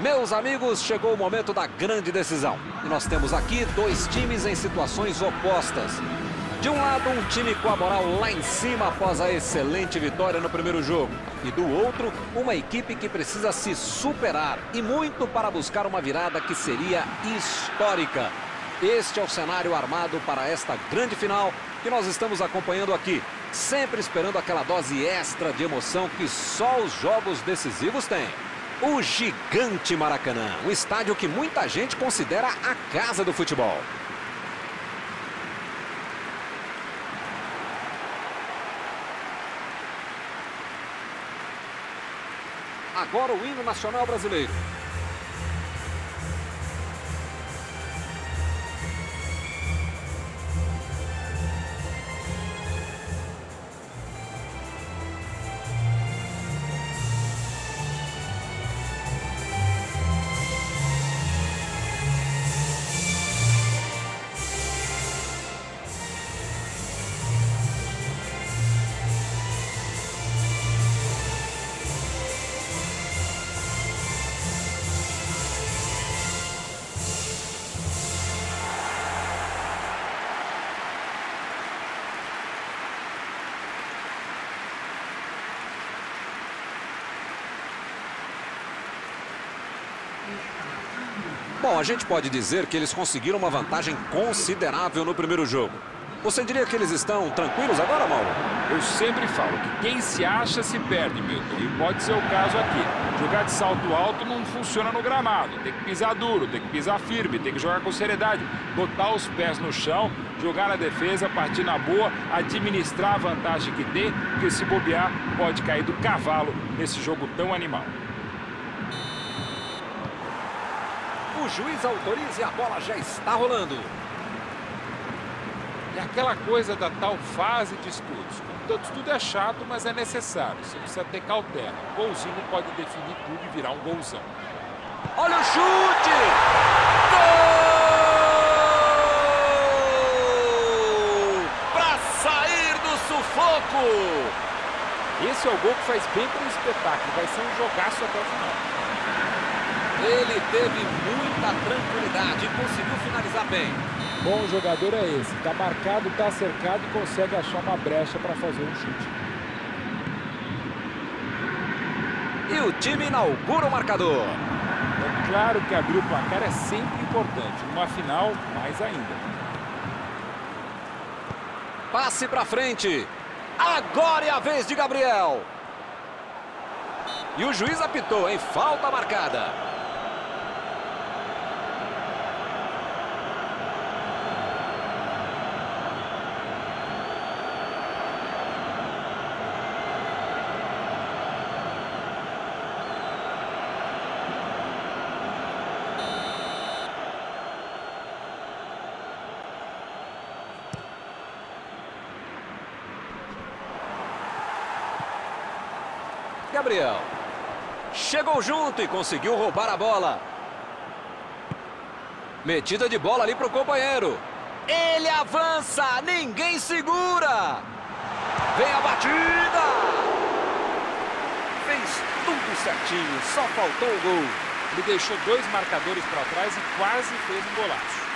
Meus amigos, chegou o momento da grande decisão. E nós temos aqui dois times em situações opostas. De um lado, um time com a moral lá em cima após a excelente vitória no primeiro jogo. E do outro, uma equipe que precisa se superar e muito para buscar uma virada que seria histórica. Este é o cenário armado para esta grande final que nós estamos acompanhando aqui. Sempre esperando aquela dose extra de emoção que só os jogos decisivos têm. O gigante Maracanã, um estádio que muita gente considera a casa do futebol. Agora o hino nacional brasileiro. Bom, a gente pode dizer que eles conseguiram uma vantagem considerável no primeiro jogo. Você diria que eles estão tranquilos agora, Mauro? Eu sempre falo que quem se acha se perde, Milton. E pode ser o caso aqui. Jogar de salto alto não funciona no gramado. Tem que pisar duro, tem que pisar firme, tem que jogar com seriedade. Botar os pés no chão, jogar na defesa, partir na boa, administrar a vantagem que tem, porque se bobear, pode cair do cavalo nesse jogo tão animal. O juiz autoriza e a bola já está rolando. É aquela coisa da tal fase de estudos. Todo estudo é chato, mas é necessário. Você precisa ter cautela. O golzinho pode definir tudo e virar um golzão. Olha o chute! Gol! Para sair do sufoco! Esse é o gol que faz bem para o espetáculo. Vai ser um jogaço até o final. Ele teve muita tranquilidade e conseguiu finalizar bem. Bom jogador é esse. Está marcado, está cercado e consegue achar uma brecha para fazer um chute. E o time inaugura o marcador. É claro que abrir o placar é sempre importante. Numa final, mais ainda. Passe para frente. Agora é a vez de Gabriel. E o juiz apitou em falta marcada. Gabriel. Chegou junto e conseguiu roubar a bola. Metida de bola ali para o companheiro. Ele avança, ninguém segura. Vem a batida. Fez tudo certinho, só faltou o gol. Ele deixou dois marcadores para trás e quase fez um golaço.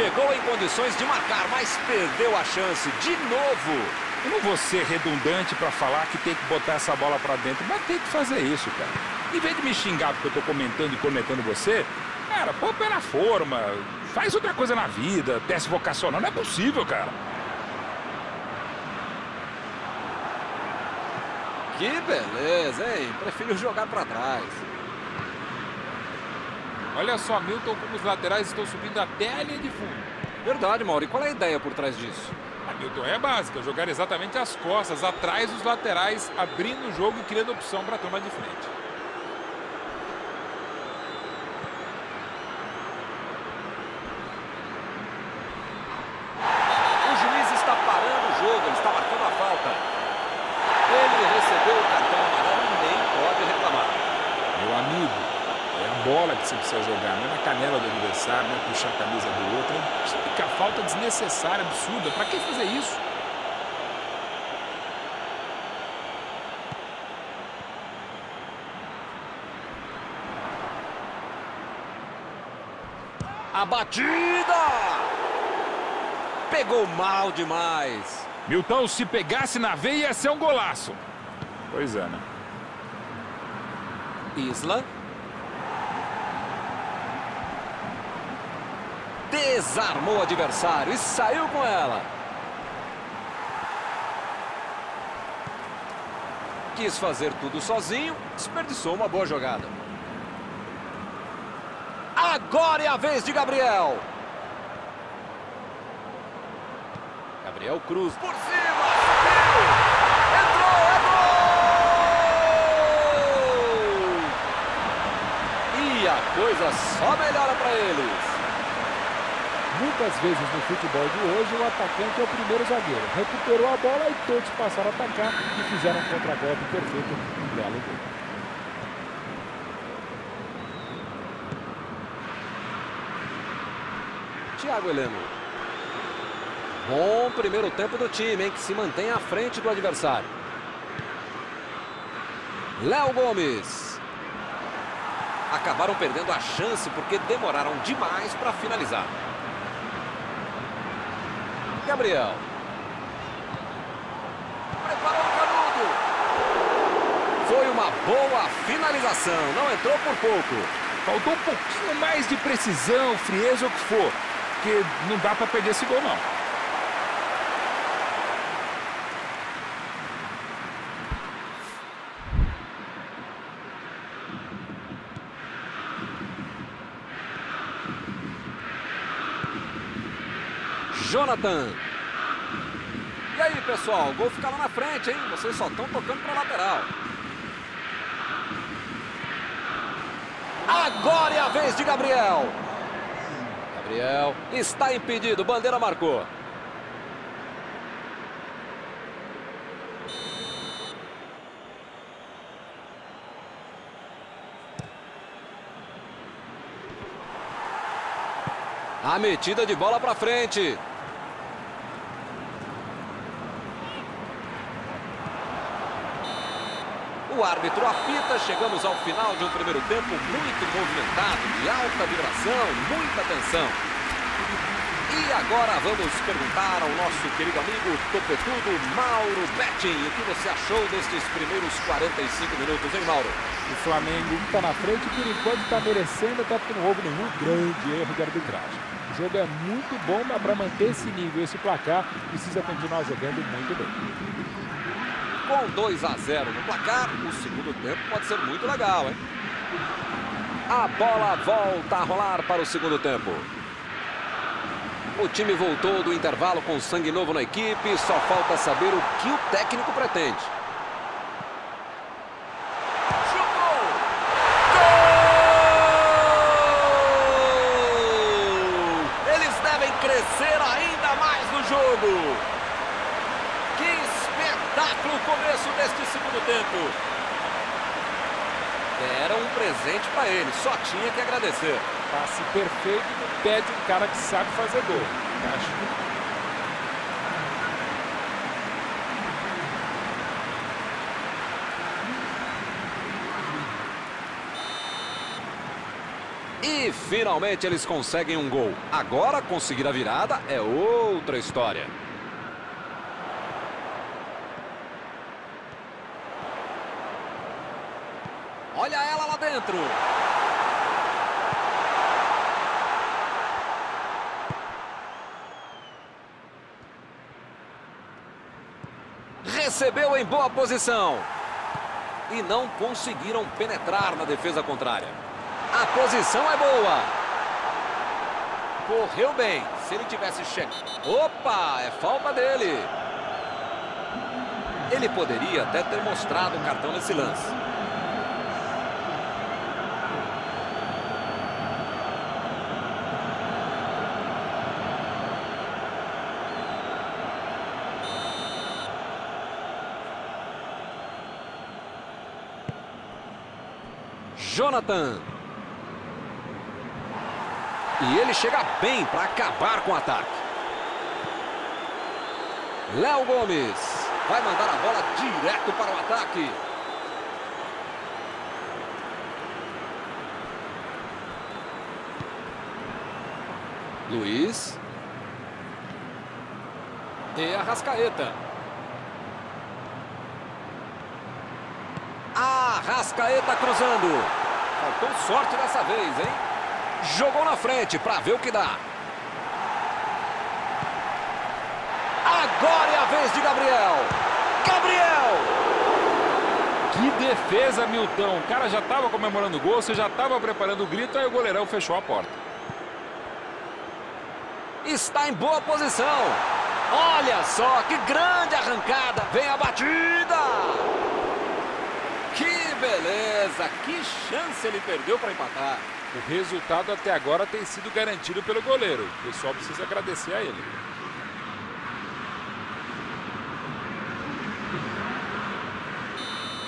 chegou em condições de marcar, mas perdeu a chance de novo. Eu não vou ser redundante para falar que tem que botar essa bola para dentro, mas tem que fazer isso, cara. Em vez de me xingar porque eu tô comentando e cornetando você, cara, pô pé na forma, faz outra coisa na vida, teste vocacional, não é possível, cara. Que beleza, hein? Prefiro jogar para trás. Olha só, Milton, como os laterais estão subindo até a linha de fundo. Verdade, Mauro. E qual é a ideia por trás disso? A Milton é básica, jogar exatamente as costas, atrás dos laterais, abrindo o jogo e criando opção para a turma de frente. O juiz está parando o jogo, ele está marcando a falta. Ele recebeu o cartão amarelo e nem pode reclamar. Meu amigo, é bola que você precisa jogar, não é na canela do adversário, não é puxar a camisa do outro. Isso fica falta desnecessária, absurda. Para que fazer isso? A batida! Pegou mal demais. Milton, se pegasse na veia, ia ser um golaço. Pois é, né? Isla. Desarmou o adversário e saiu com ela. Quis fazer tudo sozinho, desperdiçou uma boa jogada. Agora é a vez de Gabriel. Gabriel Cruz por cima. Coisa só melhora para eles. Muitas vezes no futebol de hoje o atacante é o primeiro zagueiro. Recuperou a bola e todos passaram a atacar e fizeram um contra-golpe perfeito. Um belo gol. Thiago Heleno. Bom primeiro tempo do time, hein, que se mantém à frente do adversário. Léo Gomes. Acabaram perdendo a chance porque demoraram demais para finalizar. Gabriel. Preparou o canudo. Foi uma boa finalização, não entrou por pouco. Faltou um pouquinho mais de precisão, frieza ou o que for porque não dá para perder esse gol, não. Jonathan. E aí, pessoal, o gol fica lá na frente, hein? Vocês só estão tocando para lateral. Agora é a vez de Gabriel. Gabriel está impedido. Bandeira marcou. A metida de bola para frente. O árbitro apita, chegamos ao final de um primeiro tempo muito movimentado, de alta vibração, muita tensão. E agora vamos perguntar ao nosso querido amigo topetudo Mauro Betting o que você achou destes primeiros 45 minutos, hein Mauro? O Flamengo está na frente e por enquanto está merecendo, até porque não houve nenhum grande erro de arbitragem. Jogo é muito bom, mas para manter esse nível, esse placar, precisa continuar jogando muito bem. Com 2 a 0 no placar, o segundo tempo pode ser muito legal, hein? A bola volta a rolar para o segundo tempo. O time voltou do intervalo com sangue novo na equipe, só falta saber o que o técnico pretende. Chutou! Gol! Eles devem crescer ainda mais no Que espetáculo o começo deste segundo tempo. Era um presente para ele, só tinha que agradecer. Passe perfeito no pé de um cara que sabe fazer gol. Acho E finalmente eles conseguem um gol. Agora conseguir a virada é outra história. Olha ela lá dentro. Recebeu em boa posição. E não conseguiram penetrar na defesa contrária. A posição é boa. Correu bem. Se ele tivesse chegado... Opa, é falta dele. Ele poderia até ter mostrado o cartão nesse lance. Jonathan. E ele chega bem para acabar com o ataque. Léo Gomes vai mandar a bola direto para o ataque. Luiz. E a Rascaeta. Arrascaeta cruzando. Faltou sorte dessa vez, hein? Jogou na frente para ver o que dá. Agora é a vez de Gabriel. Gabriel! Que defesa, Milton. O cara já estava comemorando o gol, você já estava preparando o grito, aí o goleirão fechou a porta. Está em boa posição. Olha só, que grande arrancada. Vem a batida. Beleza. Que chance ele perdeu para empatar. O resultado até agora tem sido garantido pelo goleiro. O pessoal precisa agradecer a ele.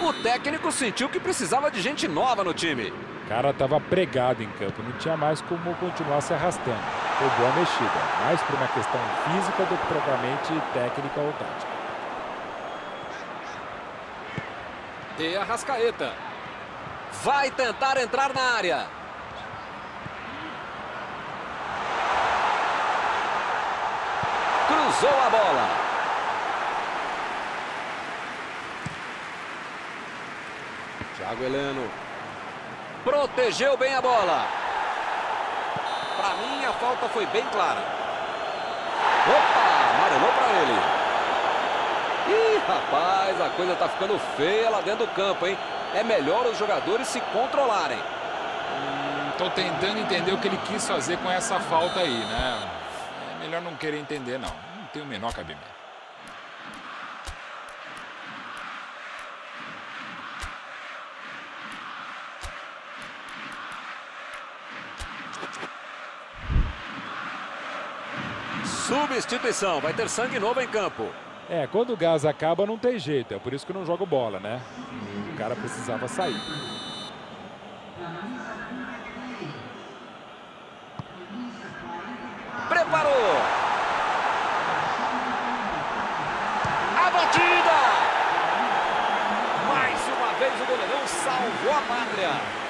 O técnico sentiu que precisava de gente nova no time. O cara estava pregado em campo, não tinha mais como continuar se arrastando. Foi boa mexida, mais por uma questão física do que propriamente técnica ou tática. E a Rascaeta. Vai tentar entrar na área. Cruzou a bola. Thiago Heleno. Protegeu bem a bola. Para mim, a falta foi bem clara. Opa, amarelou para ele. Ih, rapaz, a coisa tá ficando feia lá dentro do campo, hein? É melhor os jogadores se controlarem. Estou hum, tentando entender o que ele quis fazer com essa falta aí, né? É melhor não querer entender, não. Não tem o menor cabimento. Substituição, vai ter sangue novo em campo. É, quando o gás acaba não tem jeito, é por isso que não jogo bola, né? O cara precisava sair. Preparou! A batida! Mais uma vez o goleirão salvou a pátria.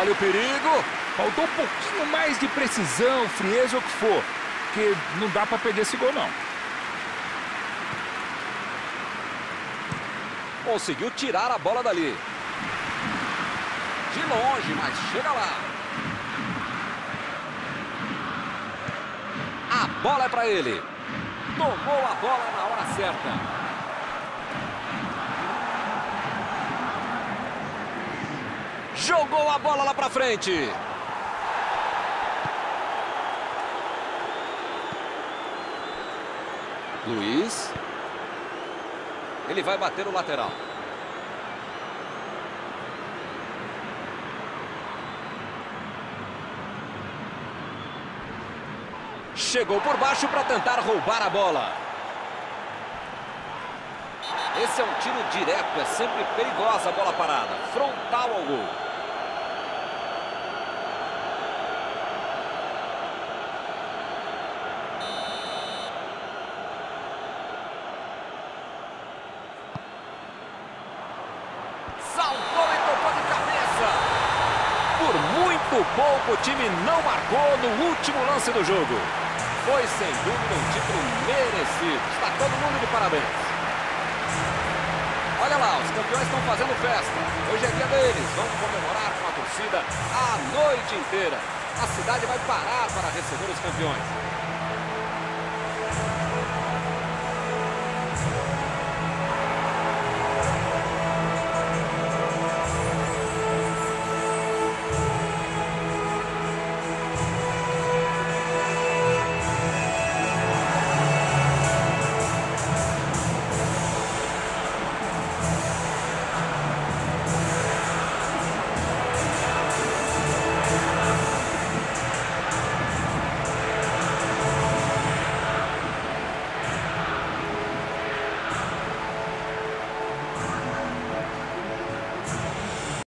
Olha o perigo. Faltou um pouquinho mais de precisão, frieza ou o que for. Porque não dá para perder esse gol, não. Conseguiu tirar a bola dali. De longe, mas chega lá. A bola é para ele. Tomou a bola na hora certa. Jogou a bola lá para frente. Luiz. Ele vai bater o lateral. Chegou por baixo para tentar roubar a bola. Esse é um tiro direto, é sempre perigosa a bola parada. Frontal ao gol. pouco o time não marcou no último lance do jogo. Foi sem dúvida um título merecido. Está todo mundo de parabéns. Olha lá, os campeões estão fazendo festa. Hoje é dia deles. Vão comemorar com a torcida a noite inteira. A cidade vai parar para receber os campeões.